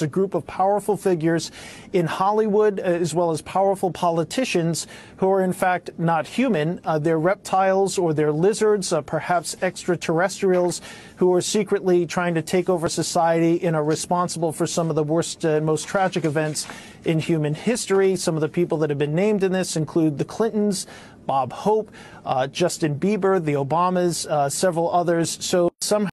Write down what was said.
there's a group of powerful figures in Hollywood, uh, as well as powerful politicians, who are in fact not human. Uh, they're reptiles or they're lizards, uh, perhaps extraterrestrials, who are secretly trying to take over society and are responsible for some of the worst and most tragic events in human history. Some of the people that have been named in this include the Clintons, Bob Hope, uh, Justin Bieber, the Obamas, uh, several others. So somehow